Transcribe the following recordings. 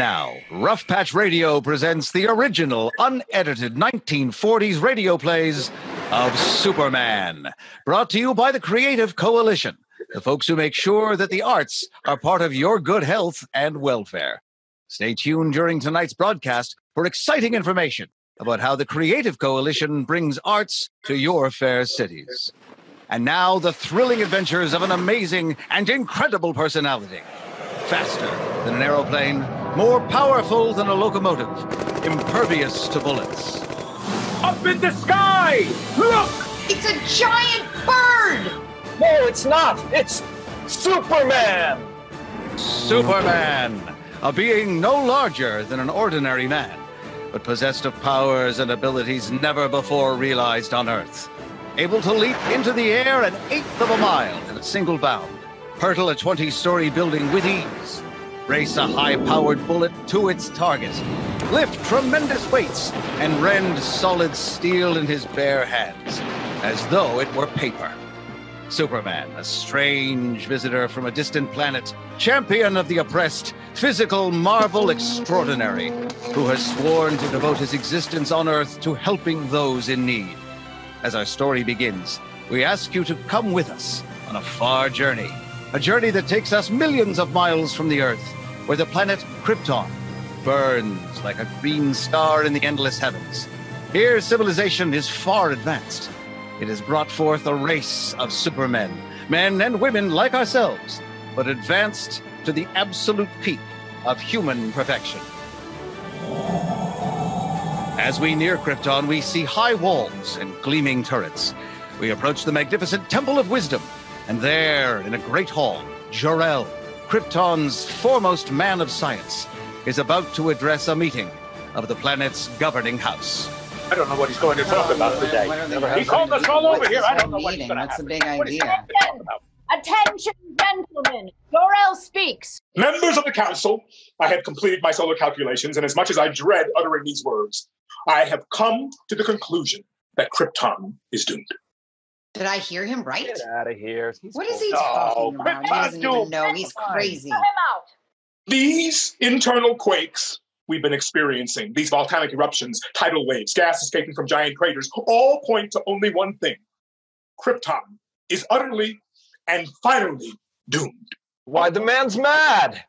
now, Rough Patch Radio presents the original, unedited 1940s radio plays of Superman. Brought to you by the Creative Coalition, the folks who make sure that the arts are part of your good health and welfare. Stay tuned during tonight's broadcast for exciting information about how the Creative Coalition brings arts to your fair cities. And now, the thrilling adventures of an amazing and incredible personality. Faster than an aeroplane, more powerful than a locomotive, impervious to bullets. Up in the sky! Look! It's a giant bird! No, it's not! It's Superman! Superman, a being no larger than an ordinary man, but possessed of powers and abilities never before realized on Earth. Able to leap into the air an eighth of a mile in a single bound, hurtle a 20 story building with ease, race a high powered bullet to its target, lift tremendous weights, and rend solid steel in his bare hands, as though it were paper. Superman, a strange visitor from a distant planet, champion of the oppressed, physical marvel extraordinary, who has sworn to devote his existence on Earth to helping those in need. As our story begins, we ask you to come with us on a far journey, a journey that takes us millions of miles from the Earth, where the planet Krypton burns like a green star in the endless heavens. Here, civilization is far advanced. It has brought forth a race of supermen, men and women like ourselves, but advanced to the absolute peak of human perfection. As we near Krypton, we see high walls and gleaming turrets. We approach the magnificent Temple of Wisdom, and there, in a great hall, Jor-El, Krypton's foremost man of science, is about to address a meeting of the planet's governing house. I don't know what he's going to talk about today. He called us all over here. I don't know what he's meeting? going to What's the have. big What is idea? talk about? Attention, gentlemen. Jor-El speaks. Members of the council, I have completed my solar calculations, and as much as I dread uttering these words, I have come to the conclusion that Krypton is doomed. Did I hear him right? Get out of here. He's What is he No, talking about? He doesn't even know. He's crazy. Cut him out. These internal quakes we've been experiencing, these volcanic eruptions, tidal waves, gas escaping from giant craters, all point to only one thing Krypton is utterly and finally doomed. Why, the man's mad.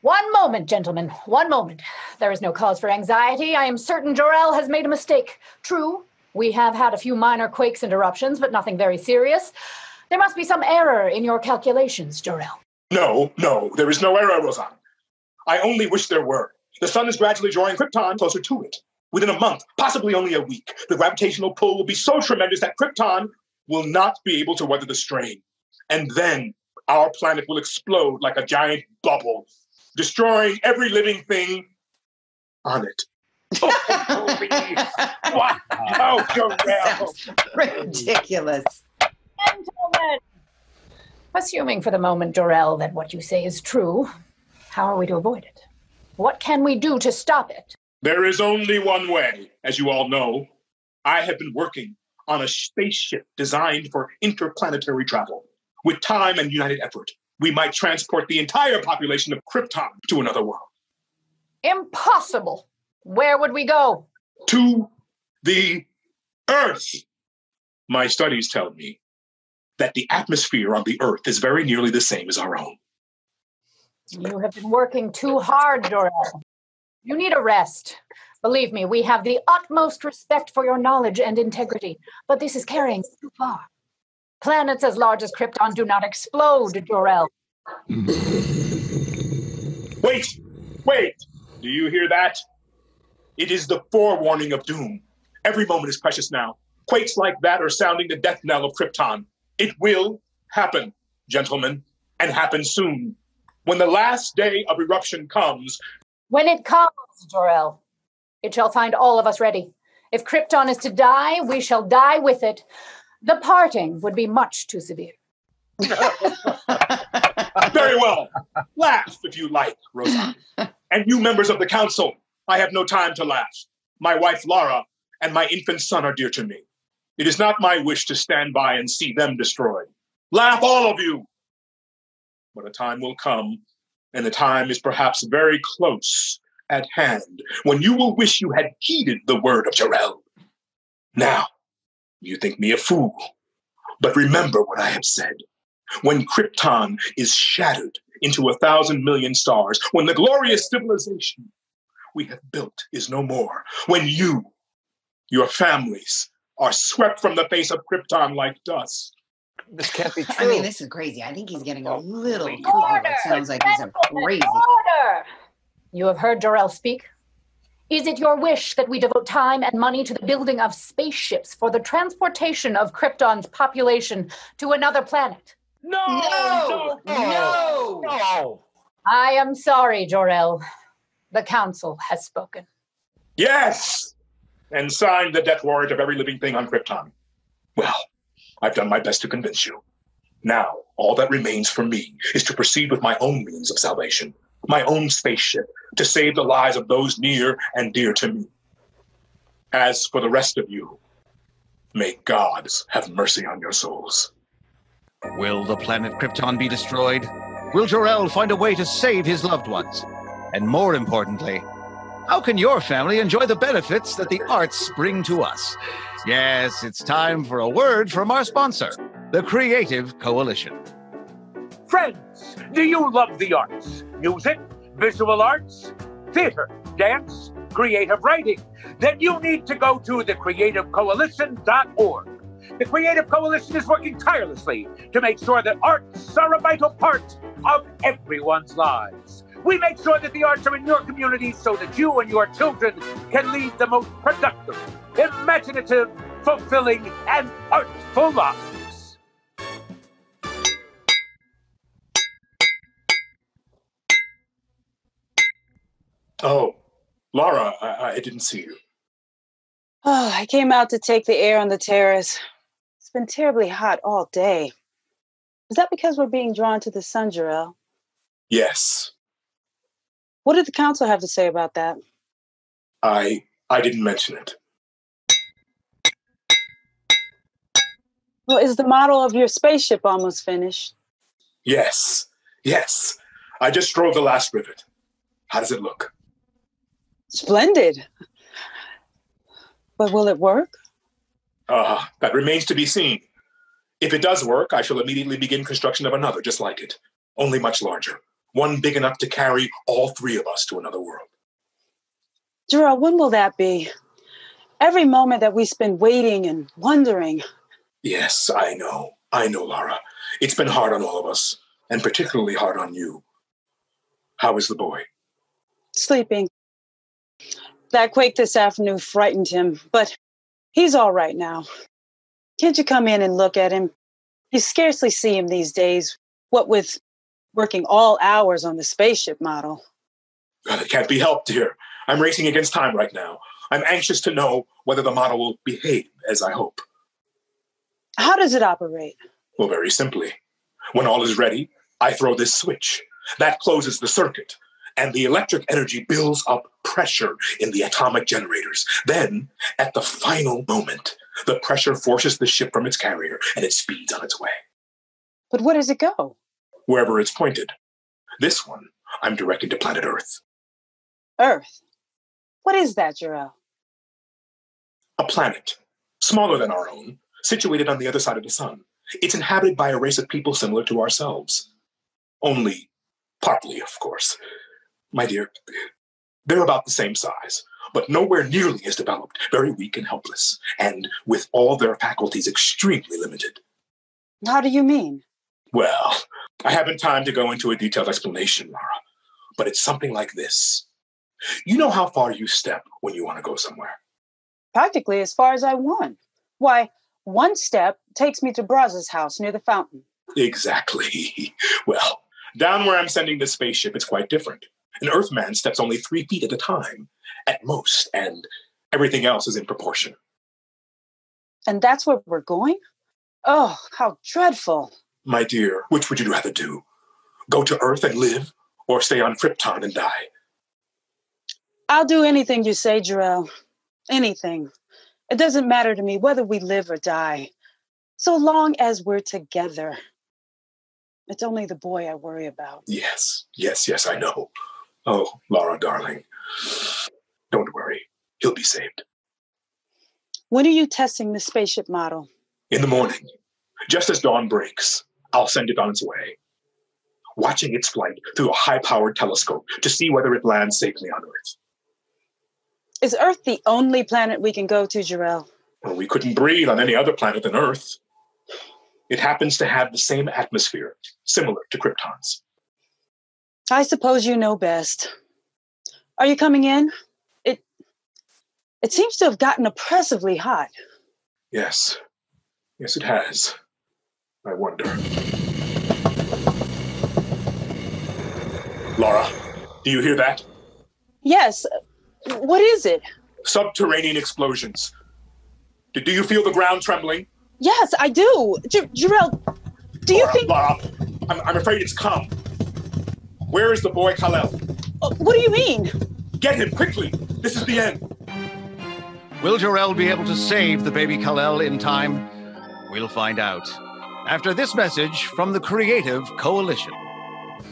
One moment, gentlemen. One moment. There is no cause for anxiety. I am certain Jor-El has made a mistake. True, we have had a few minor quakes and eruptions, but nothing very serious. There must be some error in your calculations, Jor-El. No, no, there is no error, Rozan. I only wish there were. The sun is gradually drawing Krypton closer to it. Within a month, possibly only a week, the gravitational pull will be so tremendous that Krypton will not be able to weather the strain. And then our planet will explode like a giant bubble, destroying every living thing on it. What? Oh. Sounds ridiculous. Gentlemen! Assuming for the moment, Jor-El, that what you say is true, how are we to avoid it? What can we do to stop it? There is only one way, as you all know. I have been working on a spaceship designed for interplanetary travel. With time and united effort, we might transport the entire population of Krypton to another world. Impossible! Where would we go? To the Earth. My studies tell me that the atmosphere on the Earth is very nearly the same as our own. You have been working too hard, Jor-El. You need a rest. Believe me, we have the utmost respect for your knowledge and integrity, but this is carrying too far. Planets as large as Krypton do not explode, Jor-El. Wait, wait. Do you hear that? It is the forewarning of doom. Every moment is precious now. Quakes like that are sounding the death knell of Krypton. It will happen, gentlemen, and happen soon. When the last day of eruption comes, When it comes, Jor-El, it shall find all of us ready. If Krypton is to die, we shall die with it. The parting would be much too severe. very well. Laugh if you like, Rosa. And you members of the council, I have no time to laugh. My wife Lara and my infant son are dear to me. It is not my wish to stand by and see them destroyed. Laugh, all of you. But a time will come and the time is perhaps very close at hand when you will wish you had heeded the word of Jor-El. Now, you think me a fool, but remember what I have said. When Krypton is shattered into a thousand million stars, when the glorious civilization we have built is no more, when you, your families, are swept from the face of Krypton like dust, This can't be true. I mean, this is crazy. I think he's getting a oh, little Order! cuckoo. It sounds like he's a crazy. Order! You have heard Jor-El speak. Is it your wish that we devote time and money to the building of spaceships for the transportation of Krypton's population to another planet? no, No! no, No! no. I am sorry, Jor-El. The council has spoken. Yes! And signed the death warrant of every living thing on Krypton. Well, I've done my best to convince you. Now, all that remains for me is to proceed with my own means of salvation, my own spaceship, to save the lives of those near and dear to me. As for the rest of you, may God have mercy on your souls. Will the planet Krypton be destroyed? Will Jor-El find a way to save his loved ones? And more importantly, how can your family enjoy the benefits that the arts bring to us? Yes, it's time for a word from our sponsor, the Creative Coalition. Friends, do you love the arts? Music, visual arts, theater, dance, creative writing? Then you need to go to thecreativecoalition.org. The Creative Coalition is working tirelessly to make sure that arts are a vital part of everyone's lives. We make sure that the arts are in your communities so that you and your children can lead the most productive, imaginative, fulfilling, and artful lives. Oh, Lara, I, I didn't see you. Oh, I came out to take the air on the terrace. It's been terribly hot all day. Is that because we're being drawn to the sun, Jor-El? Yes, What did the council have to say about that? I I didn't mention it. Well, is the model of your spaceship almost finished? Yes, yes. I just drove the last rivet. How does it look? Splendid. But will it work? Ah, that remains to be seen. If it does work, I shall immediately begin construction of another just like it, only much larger. One big enough to carry all three of us to another world. Jor-El, when will that be? Every moment that we spend waiting and wondering. Yes, I know. I know, Lara. It's been hard on all of us, and particularly hard on you. How is the boy? sleeping. That quake this afternoon frightened him, but he's all right now. Can't you come in and look at him? You scarcely see him these days, what with working all hours on the spaceship model. God, it can't be helped, dear. I'm racing against time right now. I'm anxious to know whether the model will behave as I hope. How does it operate? Well, very simply. When all is ready, I throw this switch. That closes the circuit, and the electric energy builds up pressure in the atomic generators. Then, at the final moment, the pressure forces the ship from its carrier and it speeds on its way, But where does it go? Wherever it's pointed. This one, I'm directing to planet Earth. Earth. What is that, Jor-El? A planet, smaller than our own, situated on the other side of the sun. It's inhabited by a race of people similar to ourselves. Only partly, of course. My dear, they're about the same size, but nowhere nearly as developed, very weak and helpless, and with all their faculties extremely limited. How do you mean? Well, I haven't time to go into a detailed explanation, Lara, but it's something like this. You know how far you step when you want to go somewhere. Practically as far as I want. Why, one step takes me to Braz's house near the fountain. Exactly. Well, down where I'm sending this spaceship, it's quite different. An Earthman steps only three feet at a time, at most, and everything else is in proportion. And that's where we're going? Oh, how dreadful. My dear, which would you rather do? Go to Earth and live, or stay on Krypton and die? I'll do anything you say, Jor-El. Anything. It doesn't matter to me whether we live or die, so long as we're together. It's only the boy I worry about. Yes, yes, yes, I know. Oh, Lara, darling. Don't worry. He'll be saved. When are you testing the spaceship model? In the morning, just as dawn breaks, I'll send it on its way, watching its flight through a high powered telescope to see whether it lands safely on Earth. Is Earth the only planet we can go to, Jor-El? Well, we couldn't breathe on any other planet than Earth. It happens to have the same atmosphere, similar to Krypton's. I suppose you know best. Are you coming in? It it seems to have gotten oppressively hot. Yes. Yes, it has. I wonder. Lara, do you hear that? Yes. What is it? Subterranean explosions. Do, do you feel the ground trembling? Yes, I do. J- Jor-El, do you think Lara, I'm, I'm afraid it's come. Where is the boy Kal-El? uh, what do you mean? Get him quickly. This is the end. Will Jor-El be able to save the baby Kal-El in time? We'll find out. After this message from the Creative Coalition.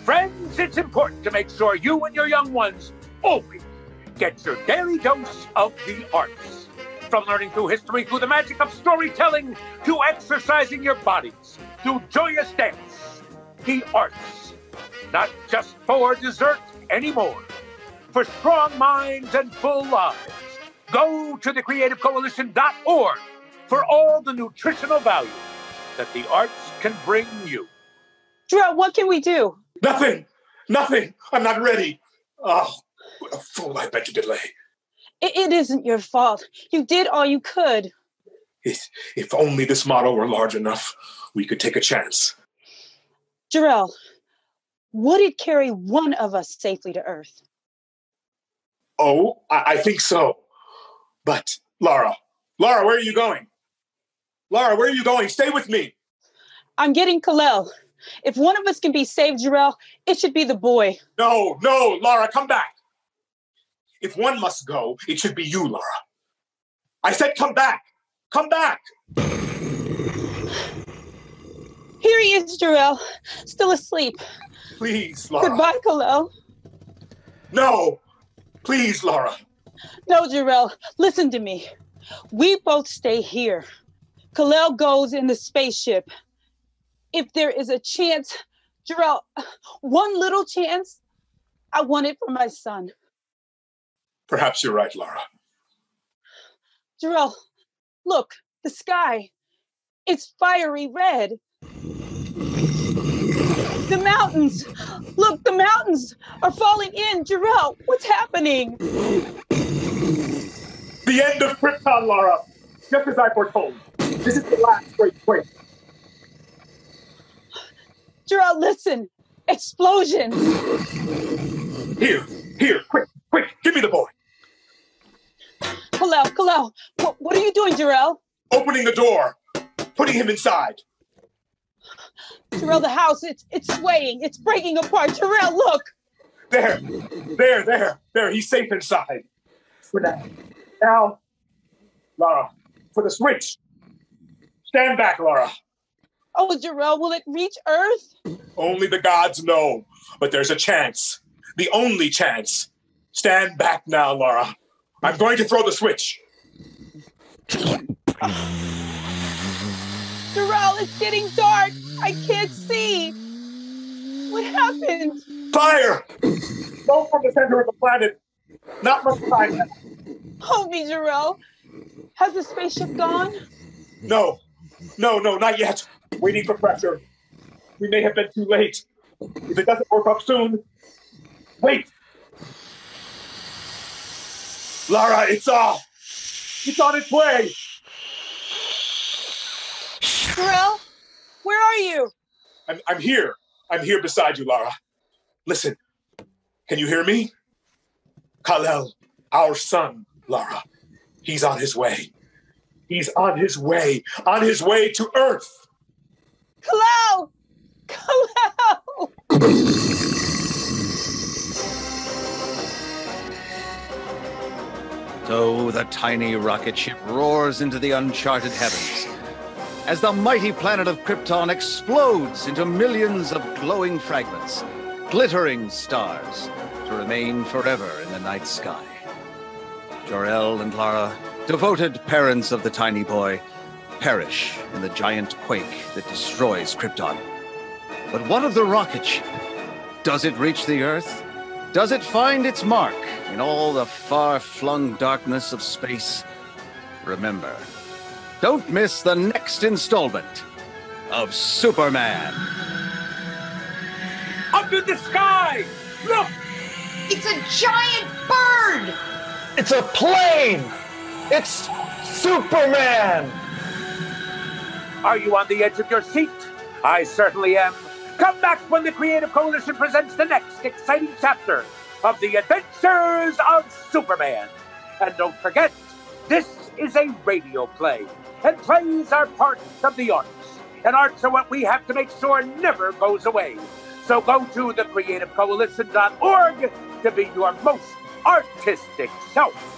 Friends, it's important to make sure you and your young ones always get your daily dose of the arts. From learning through history through the magic of storytelling to exercising your bodies through joyous dance. The arts. Not just for dessert anymore. For strong minds and full lives. Go to thecreativecoalition.org for all the nutritional value that the arts can bring you. Jor-El, what can we do? Nothing. Nothing. I'm not ready. Oh, what a fool I've been to delay. It, it isn't your fault. You did all you could. If, if only this model were large enough, we could take a chance. Jor-El, would it carry one of us safely to Earth? Oh, I, I think so. But, Lara, Lara, where are you going? Lara, where are you going? Stay with me. I'm getting Kal-El. If one of us can be saved, Jor-El, it should be the boy. No, no, Lara, come back. If one must go, it should be you, Lara. I said come back. Come back. Here he is, Jor-El, still asleep. Please, Lara. Goodbye, Kal-El. No. Please, Lara. No, Jor-El, listen to me. We both stay here. Kal-El goes in the spaceship. If there is a chance, Jor-El, one little chance, I want it for my son. Perhaps you're right, Lara. Jor-El, look, the sky. It's fiery red. The mountains. Look, the mountains are falling in. Jor-El, what's happening? The end of Krypton, Lara. Just as I foretold. This is the last great quake. Jor-El, listen. Explosion. Here, here, quick, quick, give me the boy. Kal-El, Kal-El, what, what are you doing, Jor-El? Opening the door, putting him inside. Jor-El, the house, it's it's swaying, it's breaking apart. Jor-El, look. There, there, there, there. He's safe inside. For now. Now, Lara, for the switch. Stand back, Lara. Oh, Jor-El, will it reach Earth? Only the gods know, but there's a chance. The only chance. Stand back now, Lara. I'm going to throw the switch. Jor-El, it's getting dark. I can't see. What happened? Fire! Go from the center of the planet. Not much time. Hold me, Jor-El. Has the spaceship gone? No, no, no, not yet. Waiting for pressure. We may have been too late. If it doesn't work up soon, wait. Lara, it's off. It's on its way. Jor-El, where are you? I'm, I'm here. I'm here beside you, Lara. Listen, can you hear me? Kal-El, our son, Lara. He's on his way. He's on his way. On his way to Earth. Hello! Hello! Kal-El! So the tiny rocket ship roars into the uncharted heavens. as the mighty planet of Krypton explodes into millions of glowing fragments, glittering stars, to remain forever in the night sky. Jor-El and Lara, devoted parents of the tiny boy, perish in the giant quake that destroys Krypton. But what of the rocket ship? Does it reach the Earth? Does it find its mark in all the far flung darkness of space? Remember, don't miss the next installment of Superman. Up in the sky! Look! It's a giant bird! It's a plane! It's Superman! Are you on the edge of your seat? I certainly am. Come back when the Creative Coalition presents the next exciting chapter of the adventures of Superman. And don't forget, this is a radio play, and plays are part of the arts. And arts are what we have to make sure never goes away. So go to thecreativecoalition.org to be your most artistic self.